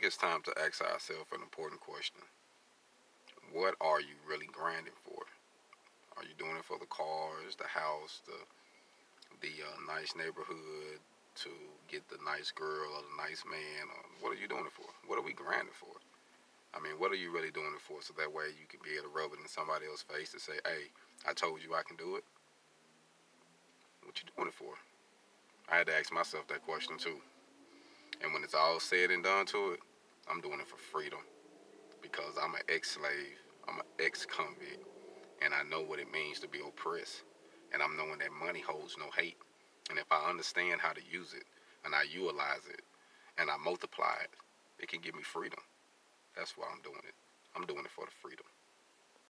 think it's time to ask ourselves an important question. What are you really grinding for? Are you doing it for the cars, the house, the the uh, nice neighborhood, to get the nice girl or the nice man? Or what are you doing it for? What are we grinding for? I mean, what are you really doing it for? So that way you can be able to rub it in somebody else's face to say, hey, I told you I can do it. What you doing it for? I had to ask myself that question too. And when it's all said and done to it, I'm doing it for freedom. Because I'm an ex-slave. I'm an ex-convict. And I know what it means to be oppressed. And I'm knowing that money holds no hate. And if I understand how to use it, and I utilize it, and I multiply it, it can give me freedom. That's why I'm doing it. I'm doing it for the freedom.